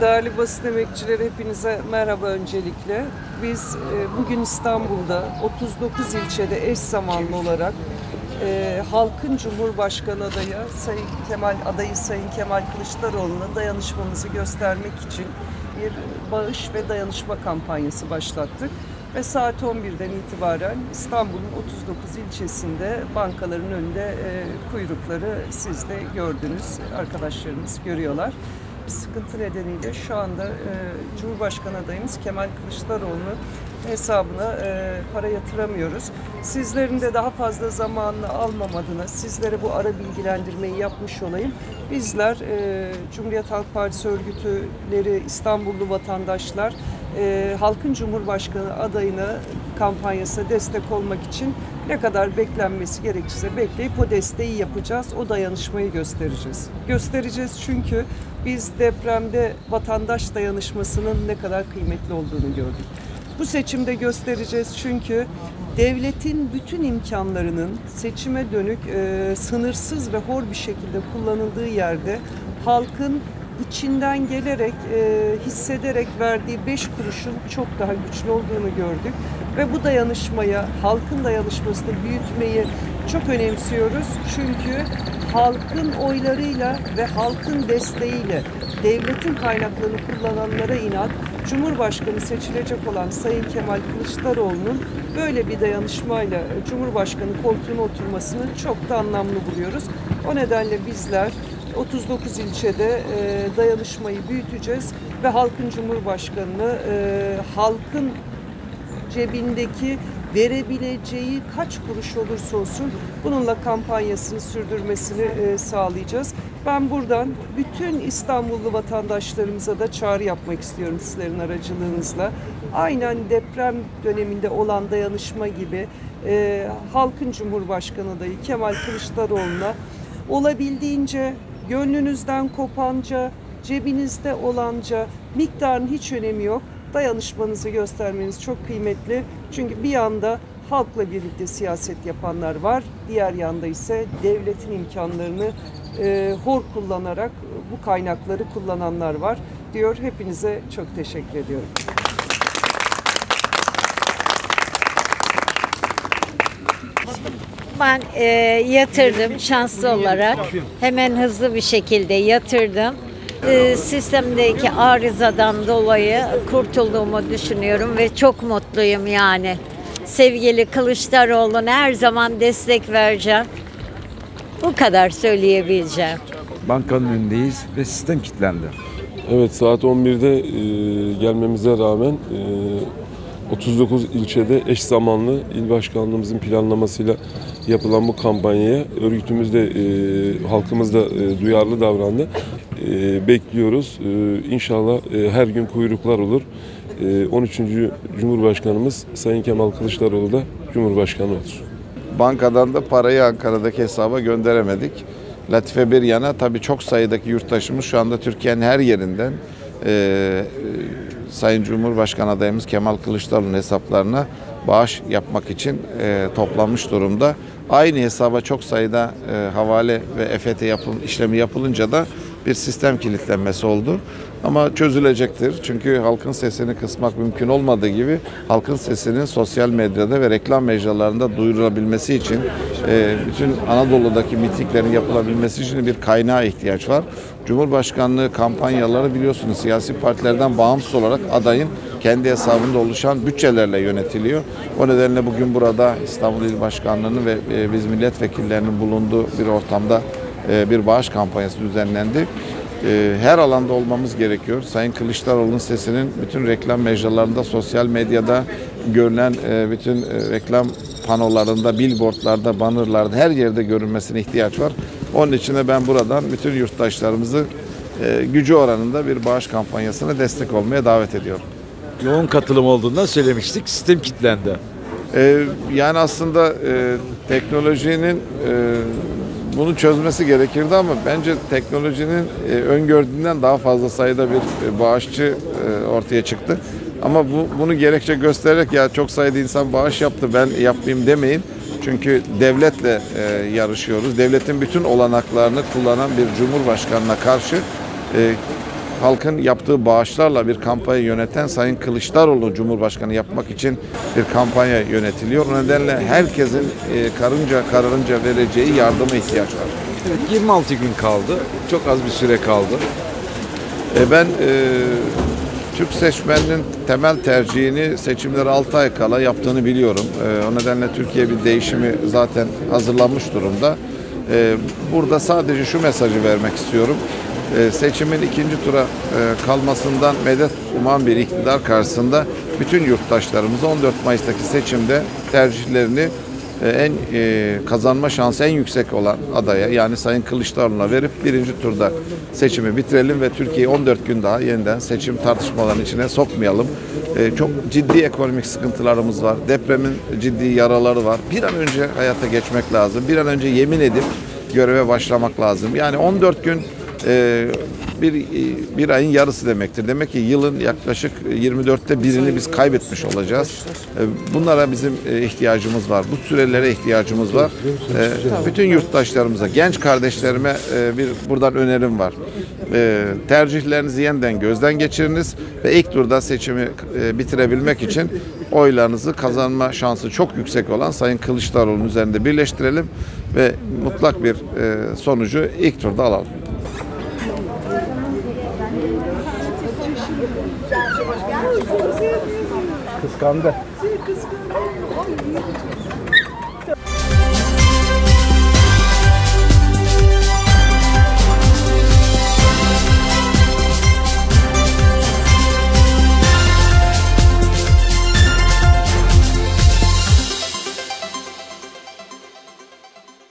Değerli basın emekçileri hepinize merhaba öncelikle. Biz e, bugün İstanbul'da 39 ilçede eş zamanlı olarak e, halkın Cumhurbaşkanı adayı Sayın Kemal adayı Sayın Kemal Kılıçdaroğlu'na dayanışmamızı göstermek için bir bağış ve dayanışma kampanyası başlattık. Ve saat 11'den itibaren İstanbul'un 39 ilçesinde bankaların önünde e, kuyrukları siz de gördünüz, arkadaşlarımız görüyorlar bir sıkıntı nedeniyle şu anda e, Cumhurbaşkanı adayımız Kemal Kılıçdaroğlu hesabına e, para yatıramıyoruz. Sizlerin de daha fazla zamanını almam adına sizlere bu ara bilgilendirmeyi yapmış olayım. Bizler e, Cumhuriyet Halk Partisi örgütleri, İstanbullu vatandaşlar e, Halkın Cumhurbaşkanı adayına kampanyasına destek olmak için ne kadar beklenmesi gerekirse bekleyip o desteği yapacağız. O dayanışmayı göstereceğiz. Göstereceğiz çünkü biz depremde vatandaş dayanışmasının ne kadar kıymetli olduğunu gördük. Bu seçimde göstereceğiz çünkü devletin bütün imkanlarının seçime dönük e, sınırsız ve hor bir şekilde kullanıldığı yerde halkın içinden gelerek, e, hissederek verdiği beş kuruşun çok daha güçlü olduğunu gördük. Ve bu dayanışmaya, halkın dayanışmasını büyütmeyi çok önemsiyoruz. Çünkü halkın oylarıyla ve halkın desteğiyle devletin kaynaklarını kullananlara inat, Cumhurbaşkanı seçilecek olan Sayın Kemal Kılıçdaroğlu'nun böyle bir dayanışmayla Cumhurbaşkanı koltuğuna oturmasını çok da anlamlı buluyoruz. O nedenle bizler 39 ilçede e, dayanışmayı büyüteceğiz ve halkın cumhurbaşkanını e, halkın cebindeki verebileceği kaç kuruş olursa olsun bununla kampanyasını sürdürmesini e, sağlayacağız. Ben buradan bütün İstanbullu vatandaşlarımıza da çağrı yapmak istiyorum sizlerin aracılığınızla. Aynen deprem döneminde olan dayanışma gibi e, halkın Cumhurbaşkanı adayı Kemal Kılıçdaroğlu'na olabildiğince gönlünüzden kopanca, cebinizde olanca miktarın hiç önemi yok. Dayanışmanızı göstermeniz çok kıymetli. Çünkü bir yanda halkla birlikte siyaset yapanlar var. Diğer yanda ise devletin imkanlarını e, hor kullanarak bu kaynakları kullananlar var diyor. Hepinize çok teşekkür ediyorum. Ben e, yatırdım şanslı olarak. Hemen hızlı bir şekilde yatırdım. E, sistemdeki arızadan dolayı kurtulduğumu düşünüyorum ve çok mutluyum yani. Sevgili Kılıçdaroğlu'na her zaman destek vereceğim. Bu kadar söyleyebileceğim. Bankanın önündeyiz ve sistem kilitlendi. Evet saat 11'de e, gelmemize rağmen e, 39 ilçede eş zamanlı il başkanlığımızın planlamasıyla yapılan bu kampanyaya örgütümüz de e, halkımız da e, duyarlı davrandı. E, bekliyoruz. E, inşallah e, her gün kuyruklar olur. E, 13. Cumhurbaşkanımız Sayın Kemal Kılıçdaroğlu da Cumhurbaşkanı olur. Bankadan da parayı Ankara'daki hesaba gönderemedik. Latife bir yana tabii çok sayıdaki yurttaşımız şu anda Türkiye'nin her yerinden e, e, Sayın Cumhurbaşkanı adayımız Kemal Kılıçdaroğlu'nun hesaplarına bağış yapmak için e, toplanmış durumda. Aynı hesaba çok sayıda e, havale ve EFT yapıl, işlemi yapılınca da bir sistem kilitlenmesi oldu. Ama çözülecektir. Çünkü halkın sesini kısmak mümkün olmadığı gibi halkın sesinin sosyal medyada ve reklam mecralarında duyurulabilmesi için e, bütün Anadolu'daki mitinglerin yapılabilmesi için bir kaynağa ihtiyaç var. Cumhurbaşkanlığı kampanyaları biliyorsunuz siyasi partilerden bağımsız olarak adayın kendi hesabında oluşan bütçelerle yönetiliyor. O nedenle bugün burada İstanbul İl Başkanlığı'nın ve e, biz milletvekillerinin bulunduğu bir ortamda bir bağış kampanyası düzenlendi. E, Her alanda olmamız gerekiyor. Sayın Kılıçdaroğlu'nun sesinin bütün reklam mecralarında, sosyal medyada görülen e, bütün e, reklam panolarında, billboardlarda, bannerlarda her yerde görünmesine ihtiyaç var. Onun için de ben buradan bütün yurttaşlarımızı e, gücü oranında bir bağış kampanyasına destek olmaya davet ediyorum. Yoğun katılım olduğundan söylemiştik. Sistem kilitlendi. Ee, yani aslında e, teknolojinin e, bunu çözmesi gerekirdi ama bence teknolojinin e, öngördüğünden daha fazla sayıda bir e, bağışçı e, ortaya çıktı. Ama bu, bunu gerekçe göstererek ya çok sayıda insan bağış yaptı ben yapmayayım demeyin. Çünkü devletle e, yarışıyoruz. Devletin bütün olanaklarını kullanan bir cumhurbaşkanına karşı e, halkın yaptığı bağışlarla bir kampanya yöneten Sayın Kılıçdaroğlu Cumhurbaşkanı yapmak için bir kampanya yönetiliyor. O nedenle herkesin e, karınca kararınca vereceği yardıma ihtiyaç var. Evet, 26 gün kaldı. Çok az bir süre kaldı. E, ben e, Türk seçmeninin temel tercihini seçimlere 6 ay kala yaptığını biliyorum. E, o nedenle Türkiye bir değişimi zaten hazırlanmış durumda. E, burada sadece şu mesajı vermek istiyorum. E, seçimin ikinci tura e, kalmasından medet uman bir iktidar karşısında bütün yurttaşlarımız 14 Mayıs'taki seçimde tercihlerini e, en e, kazanma şansı en yüksek olan adaya yani Sayın Kılıçdaroğlu'na verip birinci turda seçimi bitirelim ve Türkiye'yi 14 gün daha yeniden seçim tartışmalarının içine sokmayalım. Çok ciddi ekonomik sıkıntılarımız var. Depremin ciddi yaraları var. Bir an önce hayata geçmek lazım. Bir an önce yemin edip göreve başlamak lazım. Yani 14 gün e, bir bir ayın yarısı demektir. Demek ki yılın yaklaşık 24'te birini biz kaybetmiş olacağız. E, Bunlara bizim e, ihtiyacımız var. Bu sürelere ihtiyacımız var. E, Bütün yurttaşlarımıza, genç kardeşlerime e, bir buradan önerim var. Tercihlerinizi yeniden gözden geçiriniz ve ilk turda seçimi e, bitirebilmek için oylarınızı kazanma şansı çok yüksek olan Sayın Kılıçdaroğlu'nun üzerinde birleştirelim ve mutlak bir sonucu ilk turda alalım. Kıskandı. Kıskandım. Ay,